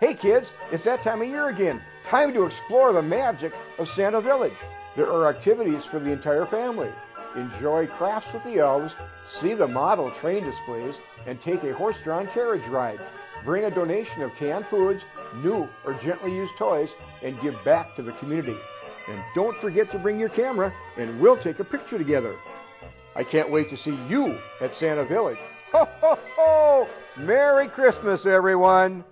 Hey kids, it's that time of year again. Time to explore the magic of Santa Village. There are activities for the entire family. Enjoy crafts with the elves, see the model train displays, and take a horse-drawn carriage ride. Bring a donation of canned foods, new or gently used toys, and give back to the community. And don't forget to bring your camera, and we'll take a picture together. I can't wait to see you at Santa Village. Ho, ho, ho! Merry Christmas, everyone!